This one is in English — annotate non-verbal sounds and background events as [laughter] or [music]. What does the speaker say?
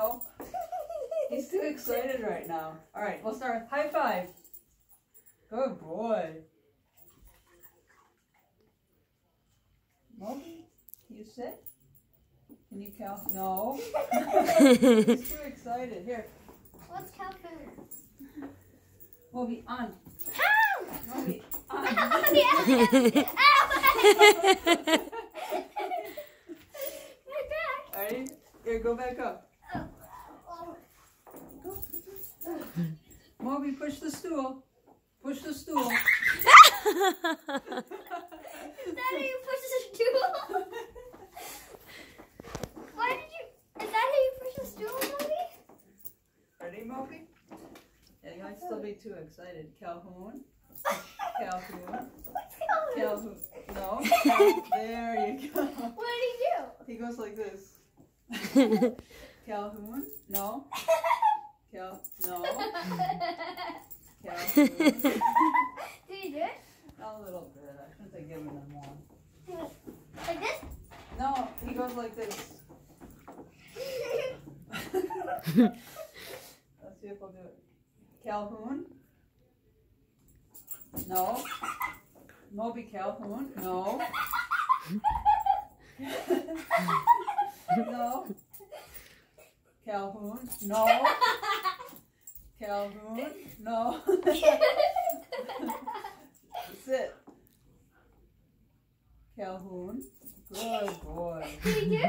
No. He's too excited right now. All right, we'll start high five. Good boy. Mobie, can you sit? Can you count? No. He's too excited. Here, What's cow food? Mobie, on. Ow! Mobie, on. Ow! Yeah. Ow! Back. Ready? Here, go back up. Mobie, push the stool. Push the stool. [laughs] Is that how you push the stool? Why did you? Is that how you push the stool, Mommy? Ready, Mobie? Yeah, you might still be too excited. Calhoun. Calhoun. Calhoun. No. There you go. What did he do? He goes like this. [laughs] Calhoun. No. [laughs] Cal. No. [laughs] Calhoun. [laughs] did he do it? A little bit. I shouldn't have given him one. Like this? No, he goes like this. Let's see if we'll do it. Calhoun. No. Mobie Calhoun. No. no. Calhoun, no. [laughs] Calhoun, no. [laughs] Sit. Calhoun, good boy. Did you